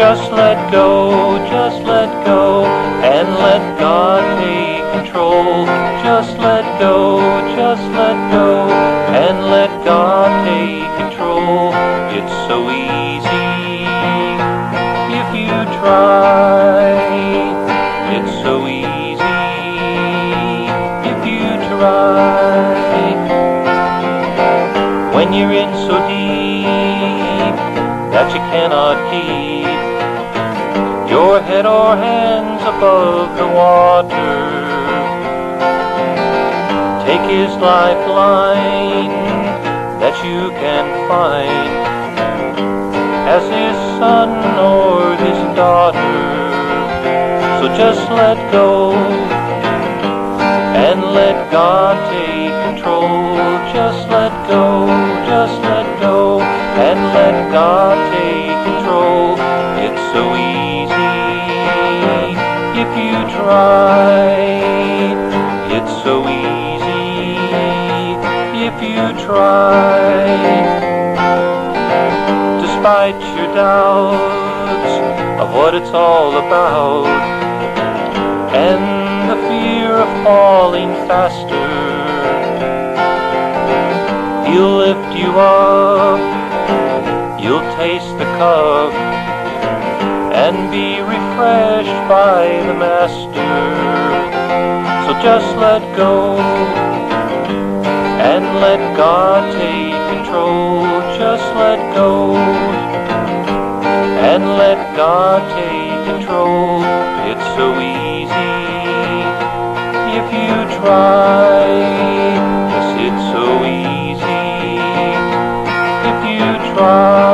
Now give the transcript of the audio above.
Just let go, just let go, and let God take control. Just let go, just let go, and let God take control. It's so easy if you try. It's so easy if you try. When you're in so deep that you cannot keep your head or hands above the water. Take his lifeline that you can find as his son or his daughter. So just let go and let God take control. Just let you try. It's so easy if you try. Despite your doubts of what it's all about, and the fear of falling faster, He'll lift you up, you'll taste the cup, and be refreshed by the Master. So just let go, and let God take control. Just let go, and let God take control. It's so easy if you try. Yes, it's so easy if you try.